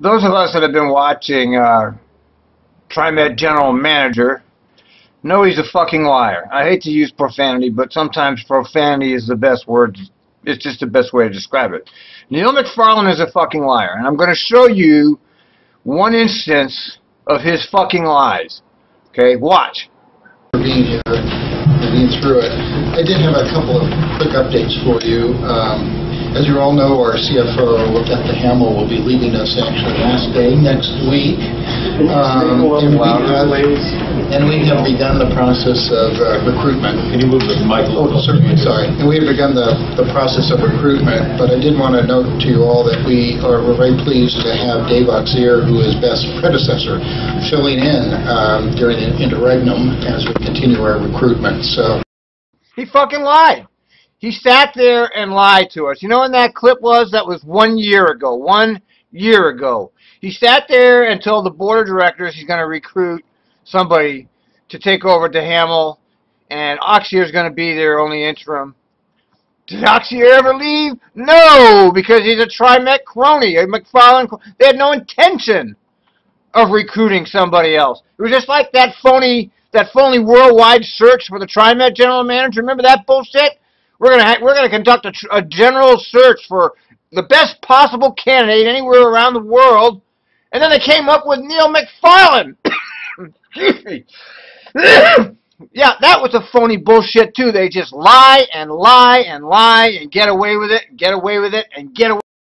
those of us that have been watching uh, TriMet General Manager know he's a fucking liar. I hate to use profanity, but sometimes profanity is the best word. It's just the best way to describe it. Neil McFarlane is a fucking liar, and I'm going to show you one instance of his fucking lies. Okay, watch. Being here and being through it. I did have a couple of quick updates for you. Um, as you all know, our CFO, Rebecca Hamill, will be leaving us actually last day next week. Um, and, we have, and we have begun the process of uh, recruitment. Can you move the mic a Oh, certainly, sorry. And we have begun the, the process of recruitment, but I did want to note to you all that we are we're very pleased to have Dave Oxier, who is Beth's predecessor, filling in um, during the interregnum as we continue our recruitment. So He fucking lied. He sat there and lied to us. You know when that clip was? That was one year ago. One year ago. He sat there and told the board of directors he's going to recruit somebody to take over to Hamill, and Oxier's going to be their only interim. Did Oxier ever leave? No, because he's a TriMet crony, a McFarlane. cr- They had no intention of recruiting somebody else. It was just like that phony, that phony worldwide search for the TriMet general manager. Remember that bullshit? We're gonna ha- we're gonna conduct a, a general search for the best possible candidate anywhere around the world, and then they came up with Neil McFarlane. Yeah, that was a phony bullshit too. They just lie and lie and lie and get away with it, get away with it, and get away.